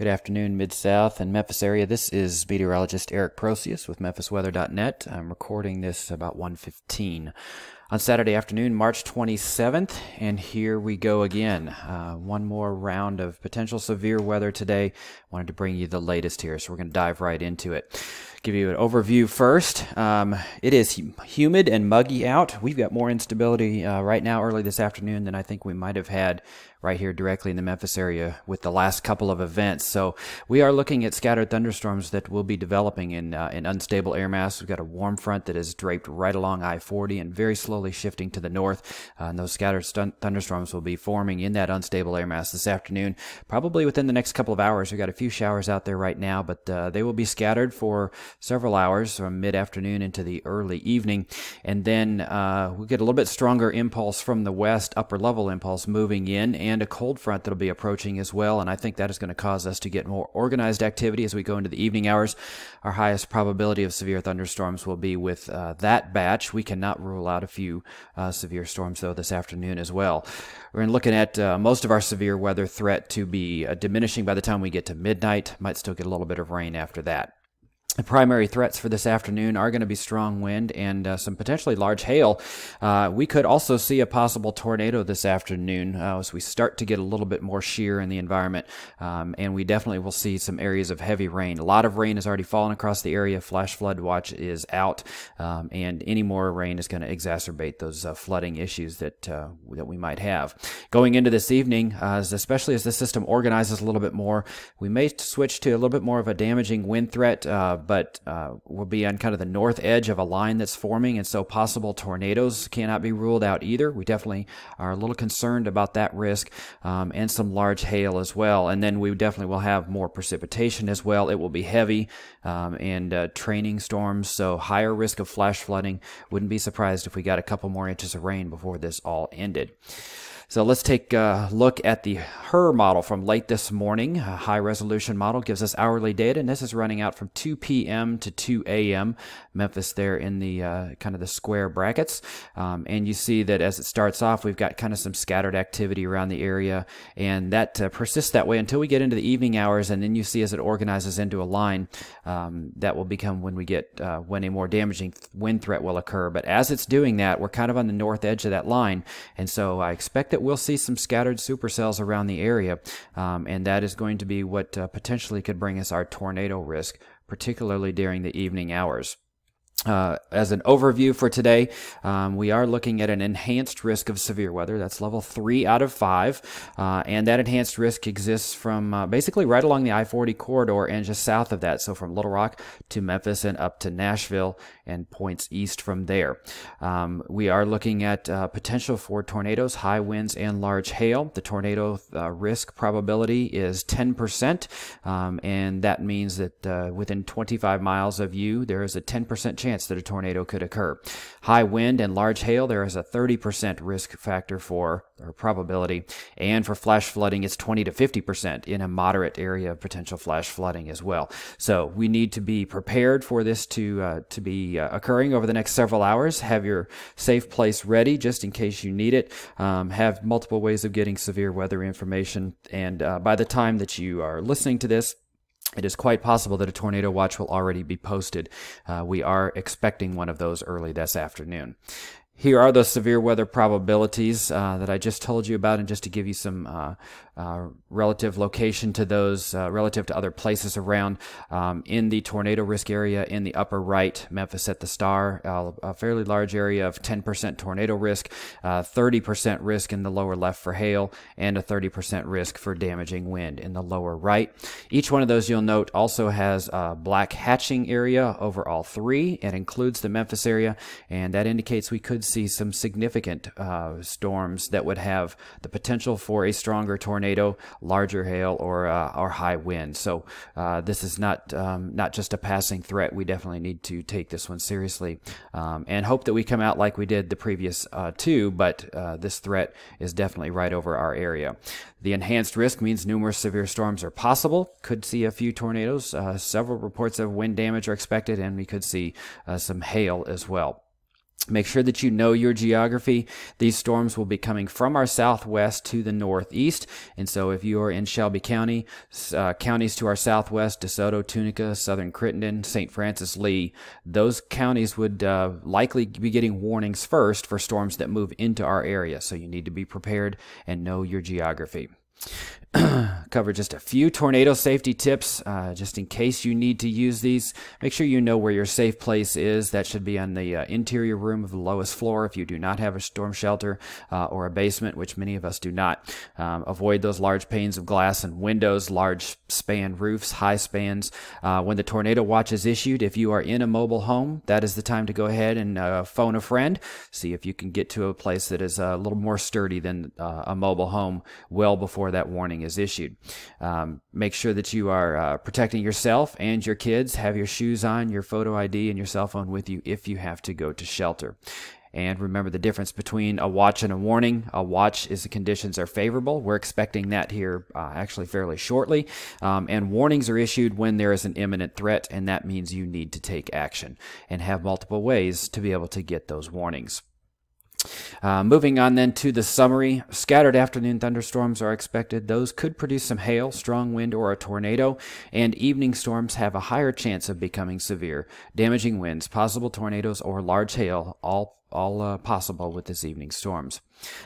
Good afternoon, Mid South and Memphis area. This is meteorologist Erik Proseus with MemphisWeather.net. I'm recording this about 1:15 on Saturday afternoon, March 27th, and here we go again. Uh, one more round of potential severe weather today. Wanted to bring you the latest here, so we're going to dive right into it give you an overview first. Um, it is humid and muggy out. We've got more instability uh, right now, early this afternoon, than I think we might have had right here directly in the Memphis area with the last couple of events. So we are looking at scattered thunderstorms that will be developing in uh, in unstable air mass. We've got a warm front that is draped right along I-40 and very slowly shifting to the north. Uh, and those scattered thunderstorms will be forming in that unstable air mass this afternoon, probably within the next couple of hours. We've got a few showers out there right now, but uh, they will be scattered for several hours from mid-afternoon into the early evening. And then uh, we'll get a little bit stronger impulse from the west, upper level impulse moving in and a cold front that'll be approaching as well. And I think that is going to cause us to get more organized activity as we go into the evening hours. Our highest probability of severe thunderstorms will be with uh, that batch. We cannot rule out a few uh, severe storms though this afternoon as well. We're looking at uh, most of our severe weather threat to be uh, diminishing by the time we get to midnight. Might still get a little bit of rain after that. The primary threats for this afternoon are going to be strong wind and uh, some potentially large hail. Uh, we could also see a possible tornado this afternoon uh, as we start to get a little bit more shear in the environment. Um, and we definitely will see some areas of heavy rain. A lot of rain has already fallen across the area. Flash flood watch is out, um, and any more rain is going to exacerbate those uh, flooding issues that uh, that we might have. Going into this evening, uh, especially as the system organizes a little bit more, we may switch to a little bit more of a damaging wind threat but uh, we'll be on kind of the north edge of a line that's forming, and so possible tornadoes cannot be ruled out either. We definitely are a little concerned about that risk, um, and some large hail as well. And then we definitely will have more precipitation as well. It will be heavy um, and uh, training storms, so higher risk of flash flooding. Wouldn't be surprised if we got a couple more inches of rain before this all ended. So let's take a look at the HRRR model from late this morning. A high resolution model gives us hourly data, and this is running out from 2 p.m. to 2 a.m. Memphis there in the uh, kind of the square brackets. Um, and you see that as it starts off, we've got kind of some scattered activity around the area, and that uh, persists that way until we get into the evening hours. And then you see as it organizes into a line, um, that will become when we get uh, when a more damaging wind threat will occur. But as it's doing that, we're kind of on the north edge of that line, and so I expect that we'll see some scattered supercells around the area, um, and that is going to be what uh, potentially could bring us our tornado risk, particularly during the evening hours. Uh, as an overview for today, um, we are looking at an enhanced risk of severe weather. That's level three out of five. Uh, and that enhanced risk exists from uh, basically right along the I 40 corridor and just south of that. So from Little Rock to Memphis and up to Nashville and points east from there. Um, we are looking at uh, potential for tornadoes, high winds, and large hail. The tornado uh, risk probability is 10%. Um, and that means that uh, within 25 miles of you, there is a 10% chance chance that a tornado could occur. High wind and large hail, there is a 30% risk factor for, or probability. And for flash flooding, it's 20 to 50% in a moderate area of potential flash flooding as well. So we need to be prepared for this to, uh, to be uh, occurring over the next several hours. Have your safe place ready just in case you need it. Um, have multiple ways of getting severe weather information. And uh, by the time that you are listening to this, it is quite possible that a tornado watch will already be posted. Uh, we are expecting one of those early this afternoon. Here are the severe weather probabilities uh, that I just told you about, and just to give you some uh, uh, relative location to those uh, relative to other places around um, in the tornado risk area in the upper right, Memphis at the star, uh, a fairly large area of 10% tornado risk, 30% uh, risk in the lower left for hail, and a 30% risk for damaging wind in the lower right. Each one of those you'll note also has a black hatching area over all three. It includes the Memphis area, and that indicates we could see some significant uh, storms that would have the potential for a stronger tornado larger hail, or uh, or high wind. So uh, this is not um, not just a passing threat. We definitely need to take this one seriously um, and hope that we come out like we did the previous uh, two. But uh, this threat is definitely right over our area. The enhanced risk means numerous severe storms are possible. Could see a few tornadoes. Several reports of wind damage are expected, and we could see some hail as well. Make sure that you know your geography. These storms will be coming from our southwest to the northeast. And so if you are in Shelby County, uh, counties to our southwest, DeSoto, Tunica, Southern Crittenden, St. Francis, Lee, those counties would uh, likely be getting warnings first for storms that move into our area. So you need to be prepared and know your geography. cover just a few tornado safety tips uh, just in case you need to use these. Make sure you know where your safe place is. That should be on the uh, interior room of the lowest floor if you do not have a storm shelter uh, or a basement, which many of us do not. Um, avoid those large panes of glass and windows, large span roofs, high spans. Uh, when the tornado watch is issued, if you are in a mobile home, that is the time to go ahead and uh, phone a friend. See if you can get to a place that is a little more sturdy than uh, a mobile home well before that warning warning is issued. Um, make sure that you are uh, protecting yourself and your kids. Have your shoes on, your photo ID, and your cell phone with you if you have to go to shelter. And remember the difference between a watch and a warning. A watch is the conditions are favorable. We're expecting that here uh, actually fairly shortly. Um, and warnings are issued when there is an imminent threat, and that means you need to take action and have multiple ways to be able to get those warnings. Uh, moving on then to the summary, scattered afternoon thunderstorms are expected. Those could produce some hail, strong wind, or a tornado, and evening storms have a higher chance of becoming severe. Damaging winds, possible tornadoes, or large hail all all uh, possible with this evening storms.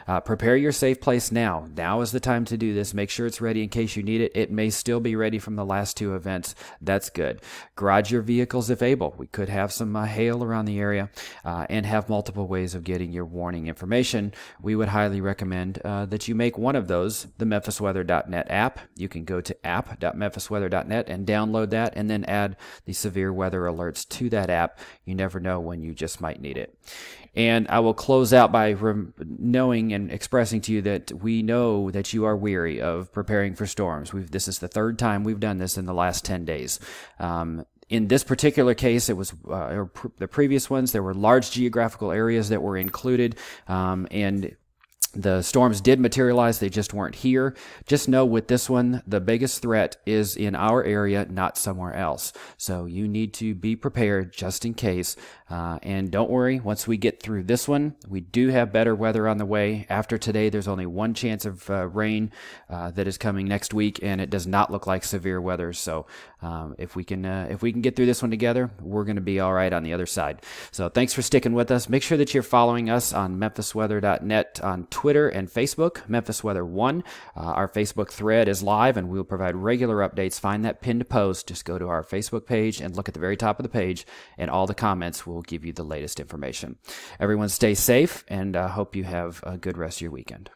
Uh, prepare your safe place now. Now is the time to do this. Make sure it's ready in case you need it. It may still be ready from the last two events. That's good. Garage your vehicles if able. We could have some uh, hail around the area uh, and have multiple ways of getting your warning information. We would highly recommend uh, that you make one of those the memphisweather.net app. You can go to app.memphisweather.net and download that and then add the severe weather alerts to that app. You never know when you just might need it. And I will close out by knowing and expressing to you that we know that you are weary of preparing for storms. We've, this is the third time we've done this in the last 10 days. Um, in this particular case, it was uh, pr- the previous ones. There were large geographical areas that were included, um, and the storms did materialize, they just weren't here. Just know with this one, the biggest threat is in our area, not somewhere else. So you need to be prepared just in case. Uh, and don't worry, once we get through this one, we do have better weather on the way. After today, there's only one chance of uh, rain uh, that is coming next week, and it does not look like severe weather. So um, if we can, uh, if we can get through this one together, we're going to be all right on the other side. So thanks for sticking with us. Make sure that you're following us on memphisweather.net on Twitter and Facebook, Memphis Weather 1. Uh, our Facebook thread is live and we'll provide regular updates. Find that pinned post. Just go to our Facebook page and look at the very top of the page, and all the comments will give you the latest information. Everyone stay safe and uh, hope you have a good rest of your weekend.